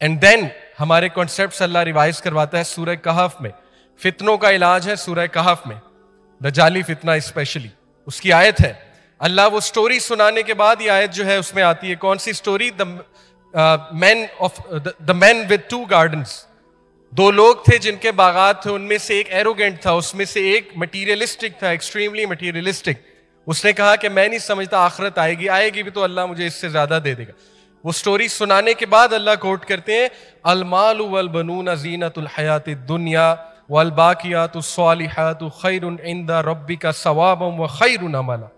And then हमारे concept अल्लाह revise करवाता है सूरह कहफ में। फितनों का इलाज है सूरह कहफ में। द जाली फितना स्पेशली उसकी आयत है। अल्लाह वो स्टोरी सुनाने के बाद ये आयत जो है उसमें आती है। कौन सी story the man of the man with two gardens दो लोग थे जिनके बागात थे, उनमें से एक एरोगेंट था, उसमें से एक मटीरियलिस्टिक था एक्सट्रीमली मटीरियलिस्टिक उसने कहा कि मैं नहीं समझता, आखरत आएगी। आएगी भी तो अल्लाह मुझे इससे ज़्यादा दे देगा। वो स्टोरी सुनाने के बाद अल्लाह कोट करते हैं, अलमाल वल बनून जीनतुल हयात दुनिया, वल बाकियात सालिहात खैर इंदा रब्बी का सवाबम व खैर अमला.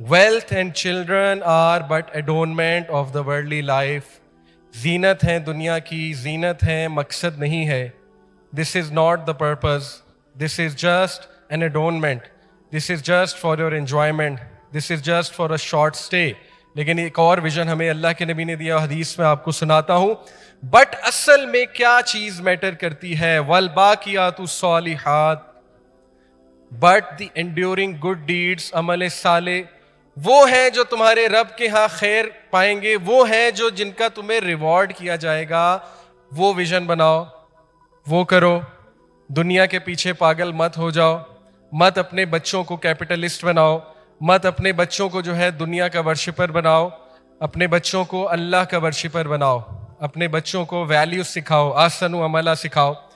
Wealth and children are but adornment of the worldly life जीनत है दुनिया की, जीनत है, मकसद नहीं है। This is not the purpose this is just an adornment this is just for your enjoyment this is just for a short stay लेकिन एक और विजन हमें अल्लाह के नबी ने दिया, हदीस में आपको सुनाता हूँ। बट असल में क्या चीज़ मैटर करती है? वल बाकियात but the enduring good deeds, अमल साले, वो है जो तुम्हारे रब के यहाँ खैर पाएँगे, वो है जो जिनका तुम्हें रिवॉर्ड किया जाएगा। वो विजन बनाओ, वो करो। दुनिया के पीछे पागल मत हो जाओ, मत अपने बच्चों को कैपिटलिस्ट बनाओ। मत अपने बच्चों को जो है दुनिया का वर्शिपर बनाओ। अपने बच्चों को अल्लाह का वर्शिपर बनाओ। अपने बच्चों को वैल्यू सिखाओ, आसन अमला सिखाओ।